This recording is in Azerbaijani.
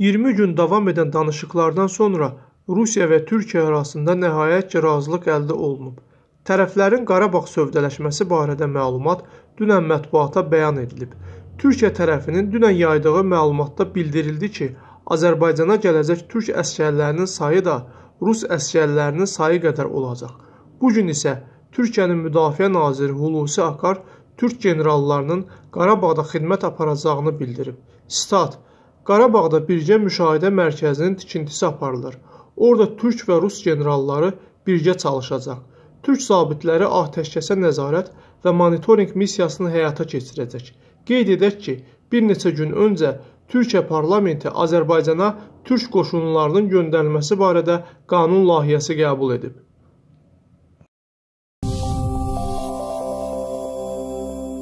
20 gün davam edən danışıqlardan sonra Rusiya və Türkiyə arasında nəhayət ki razılıq əldə olunub. Tərəflərin Qarabağ sövdələşməsi barədə məlumat dünən mətbuata bəyan edilib. Türkiyə tərəfinin dünən yaydığı məlumatda bildirildi ki, Azərbaycana gələcək türk əsgərlərinin sayı da rus əsgərlərinin sayı qədər olacaq. Bu gün isə Türkiyənin Müdafiə naziri Hulusi Akar türk generallarının Qarabağda xidmət aparacağını bildirib. Stat: Qarabağda birgə müşahidə mərkəzinin tikintisi aparılır. Orada türk və rus generalları birgə çalışacaq. Türk zabitləri atəşkəsə nəzarət və monitorinq missiyasını həyata keçirəcək. Qeyd edək ki, bir neçə gün öncə Türkiyə parlamenti Azərbaycana türk qoşunlarının göndərilməsi barədə qanun layihəsi qəbul edib.